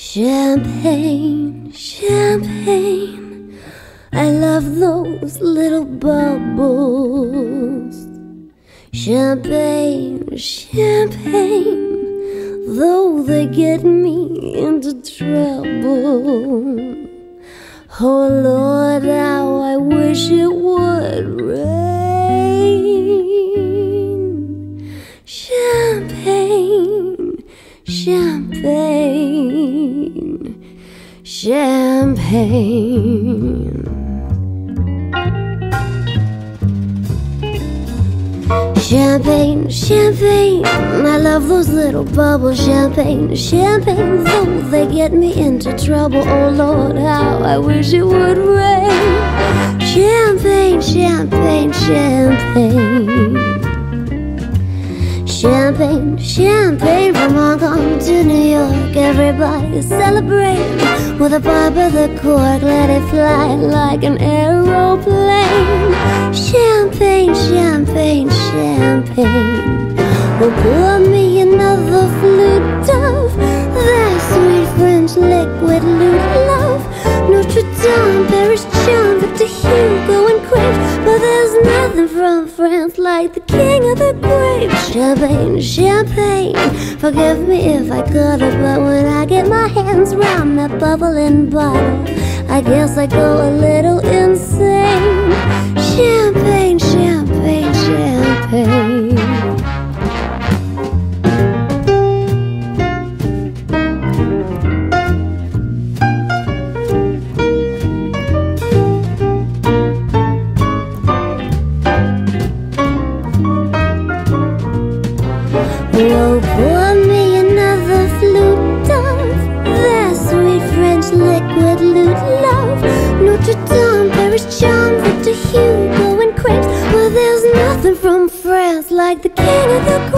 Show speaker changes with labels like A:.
A: Champagne, champagne. I love those little bubbles. Champagne, champagne. Though they get me into trouble. Oh Lord, how I wish it would rain. Champagne. Champagne, champagne, I love those little bubbles. Champagne, champagne, though they get me into trouble. Oh Lord, how I wish it would rain. Champagne, champagne, champagne. Champagne, champagne from Hong Kong to New York. Everybody celebrating with a pop of the cork. Let it fly like an aeroplane. Champagne, champagne, champagne. Well, pour me another flute of that sweet French liquid lute love. Notre Dame, Paris charm, Victor Hugo like the king of the grapes. Champagne, champagne. Forgive me if I could have, but when I get my hands round that bubbling bottle, I guess I go a little Pour me another flute of that sweet French liquid lute love. Notre Dame, Paris charm, Victor Hugo and crepes. Well, there's nothing from France like the king of the